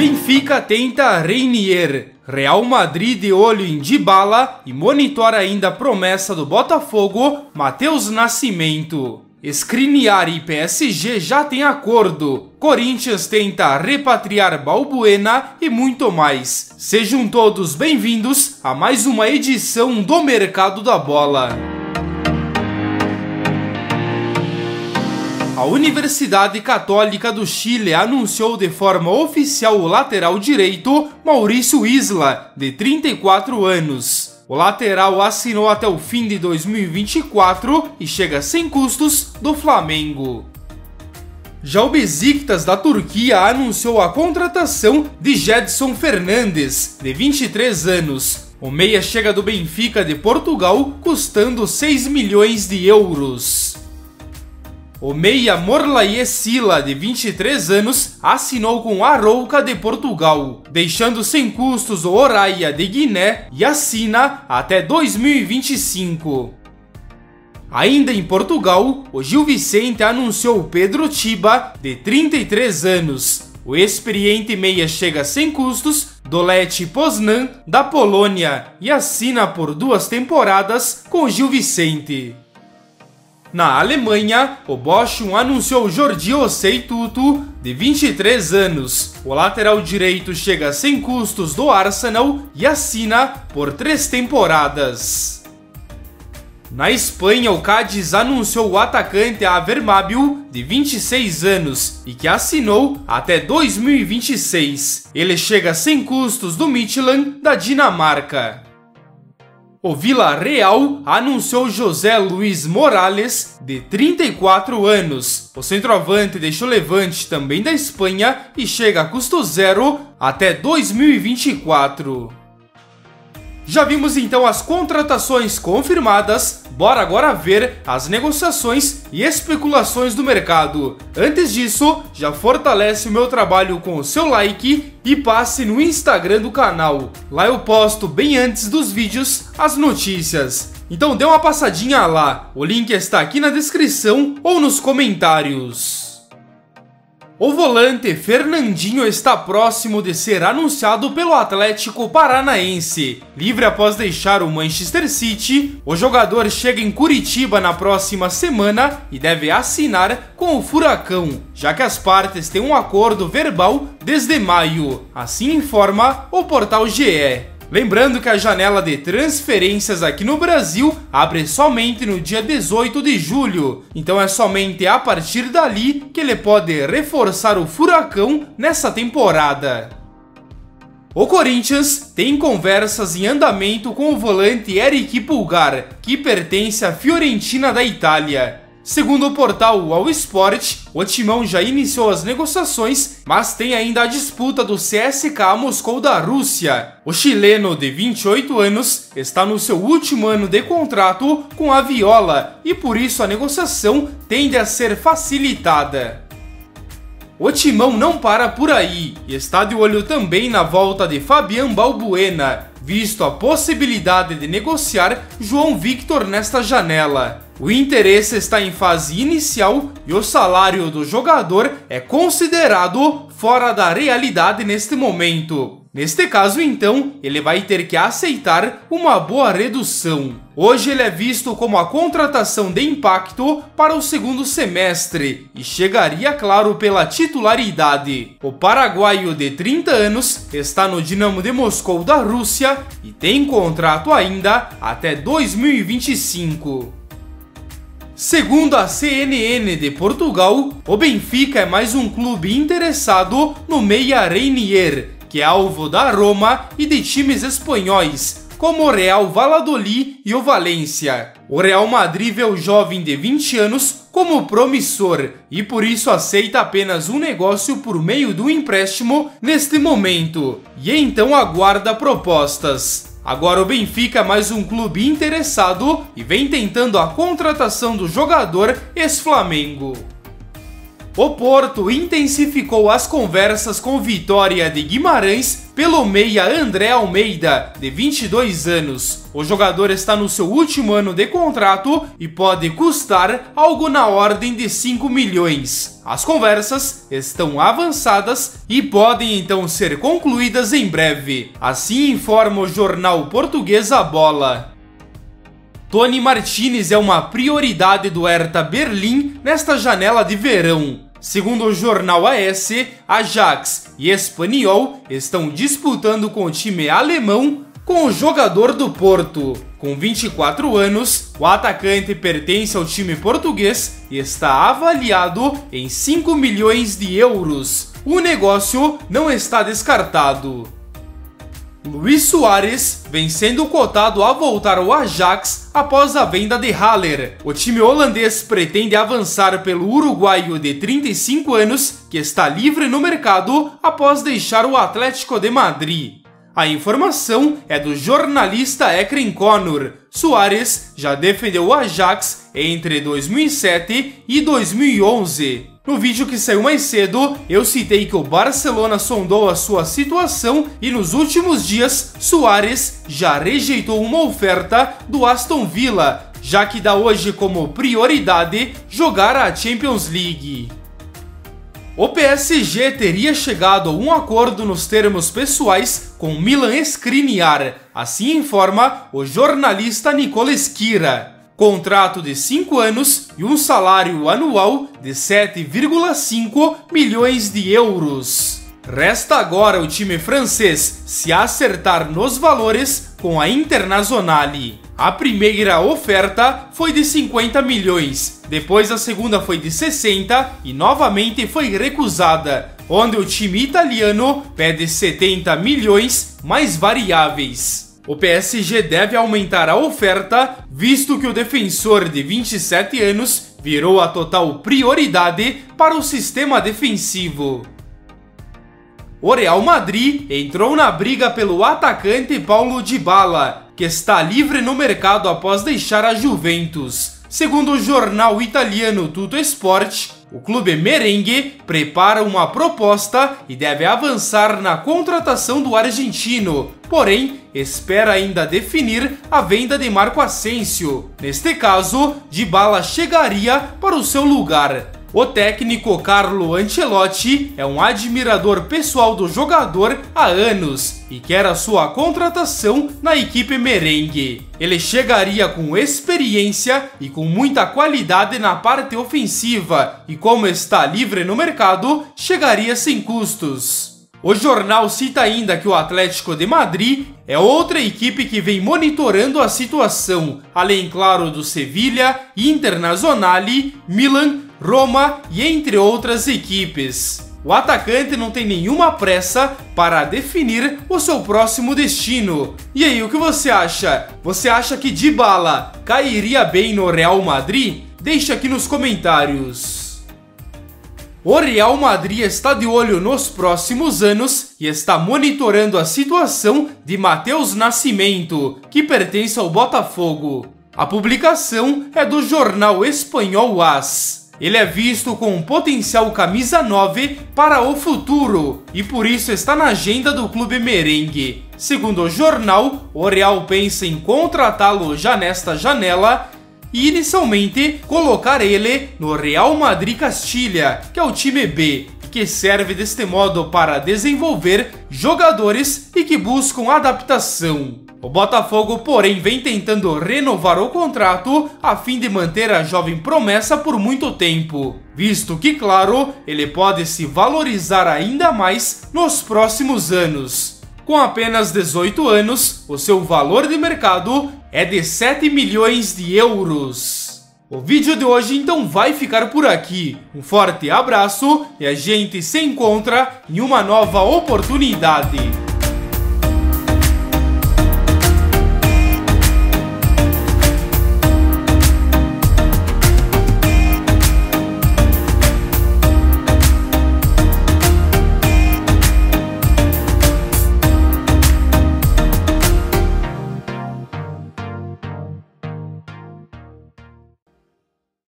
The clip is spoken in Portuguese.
Benfica tenta Reinier. Real Madrid de olho em Dybala e monitora ainda a promessa do Botafogo, Matheus Nascimento. Skriniar e PSG já têm acordo. Corinthians tenta repatriar Balbuena e muito mais. Sejam todos bem-vindos a mais uma edição do Mercado da Bola. A Universidade Católica do Chile anunciou de forma oficial o lateral direito Maurício Isla, de 34 anos. O lateral assinou até o fim de 2024 e chega sem custos do Flamengo. Já o Besiktas da Turquia anunciou a contratação de Jedson Fernandes, de 23 anos. O meia chega do Benfica de Portugal, custando 6 milhões de euros. O meia Morlaie Sila, de 23 anos, assinou com a Arouca de Portugal, deixando sem custos o Oraia de Guiné e assina até 2025. Ainda em Portugal, o Gil Vicente anunciou Pedro Tiba, de 33 anos. O experiente meia chega sem custos do Leti Poznan, da Polônia, e assina por duas temporadas com Gil Vicente. Na Alemanha, o Bochum anunciou Jordi Tutu, de 23 anos. O lateral direito chega sem custos do Arsenal e assina por três temporadas. Na Espanha, o Cádiz anunciou o atacante Avermabil, de 26 anos, e que assinou até 2026. Ele chega sem custos do Midtjylland, da Dinamarca. O Vila Real anunciou José Luiz Morales, de 34 anos. O centroavante deixou Levante também da Espanha e chega a custo zero até 2024. Já vimos então as contratações confirmadas, bora agora ver as negociações e especulações do mercado. Antes disso, já fortalece o meu trabalho com o seu like e passe no Instagram do canal. Lá eu posto bem antes dos vídeos as notícias. Então dê uma passadinha lá, o link está aqui na descrição ou nos comentários. O volante Fernandinho está próximo de ser anunciado pelo Atlético Paranaense. Livre após deixar o Manchester City, o jogador chega em Curitiba na próxima semana e deve assinar com o Furacão, já que as partes têm um acordo verbal desde maio. Assim informa o portal GE. Lembrando que a janela de transferências aqui no Brasil abre somente no dia 18 de julho, então é somente a partir dali que ele pode reforçar o Furacão nessa temporada. O Corinthians tem conversas em andamento com o volante Eric Pulgar, que pertence à Fiorentina da Itália. Segundo o portal All Sport, o Timão já iniciou as negociações, mas tem ainda a disputa do CSKA Moscou da Rússia. O chileno de 28 anos está no seu último ano de contrato com a Viola e por isso a negociação tende a ser facilitada. O Timão não para por aí e está de olho também na volta de Fabian Balbuena, visto a possibilidade de negociar João Victor nesta janela. O interesse está em fase inicial e o salário do jogador é considerado fora da realidade neste momento. Neste caso, então, ele vai ter que aceitar uma boa redução. Hoje ele é visto como a contratação de impacto para o segundo semestre e chegaria, claro, pela titularidade. O paraguaio de 30 anos está no Dinamo de Moscou da Rússia e tem contrato ainda até 2025. Segundo a CNN de Portugal, o Benfica é mais um clube interessado no meia Reinier, que é alvo da Roma e de times espanhóis, como o Real Valladolid e o Valência. O Real Madrid vê o jovem de 20 anos como promissor e por isso aceita apenas um negócio por meio do empréstimo neste momento, e então aguarda propostas. Agora o Benfica é mais um clube interessado e vem tentando a contratação do jogador ex-Flamengo. O Porto intensificou as conversas com Vitória de Guimarães pelo meia André Almeida, de 22 anos. O jogador está no seu último ano de contrato e pode custar algo na ordem de 5 milhões. As conversas estão avançadas e podem então ser concluídas em breve. Assim informa o jornal português A Bola. Tony Martinez é uma prioridade do Hertha Berlim nesta janela de verão. Segundo o jornal AS, Ajax e Espanhol estão disputando com o time alemão com o jogador do Porto. Com 24 anos, o atacante pertence ao time português e está avaliado em 5 milhões de euros. O negócio não está descartado. Luiz Soares vem sendo cotado a voltar ao Ajax após a venda de Haller. O time holandês pretende avançar pelo uruguaio de 35 anos, que está livre no mercado após deixar o Atlético de Madrid. A informação é do jornalista Ekren Conor. Soares já defendeu o Ajax entre 2007 e 2011. No vídeo que saiu mais cedo, eu citei que o Barcelona sondou a sua situação e nos últimos dias, Soares já rejeitou uma oferta do Aston Villa, já que dá hoje como prioridade jogar a Champions League. O PSG teria chegado a um acordo nos termos pessoais com Milan Skriniar, assim informa o jornalista Nicola Skira contrato de 5 anos e um salário anual de 7,5 milhões de euros. Resta agora o time francês se acertar nos valores com a Internazionale. A primeira oferta foi de 50 milhões, depois a segunda foi de 60 e novamente foi recusada, onde o time italiano pede 70 milhões mais variáveis. O PSG deve aumentar a oferta, visto que o defensor de 27 anos virou a total prioridade para o sistema defensivo. O Real Madrid entrou na briga pelo atacante Paulo Dybala, que está livre no mercado após deixar a Juventus. Segundo o jornal italiano Tutto Sport, o clube merengue prepara uma proposta e deve avançar na contratação do argentino, porém espera ainda definir a venda de Marco Asensio. Neste caso, Dybala chegaria para o seu lugar. O técnico Carlo Ancelotti é um admirador pessoal do jogador há anos e quer a sua contratação na equipe merengue. Ele chegaria com experiência e com muita qualidade na parte ofensiva e, como está livre no mercado, chegaria sem custos. O jornal cita ainda que o Atlético de Madrid é outra equipe que vem monitorando a situação, além, claro, do Sevilha, Internazionale, Milan Roma e entre outras equipes. O atacante não tem nenhuma pressa para definir o seu próximo destino. E aí, o que você acha? Você acha que Dybala cairia bem no Real Madrid? Deixe aqui nos comentários. O Real Madrid está de olho nos próximos anos e está monitorando a situação de Matheus Nascimento, que pertence ao Botafogo. A publicação é do jornal espanhol AS. Ele é visto com um potencial camisa 9 para o futuro e por isso está na agenda do clube merengue. Segundo o jornal, o Real pensa em contratá-lo já nesta janela e inicialmente colocar ele no Real Madrid Castilha, que é o time B, que serve deste modo para desenvolver jogadores e que buscam adaptação. O Botafogo, porém, vem tentando renovar o contrato a fim de manter a jovem promessa por muito tempo, visto que, claro, ele pode se valorizar ainda mais nos próximos anos. Com apenas 18 anos, o seu valor de mercado é de 7 milhões de euros. O vídeo de hoje então vai ficar por aqui. Um forte abraço e a gente se encontra em uma nova oportunidade.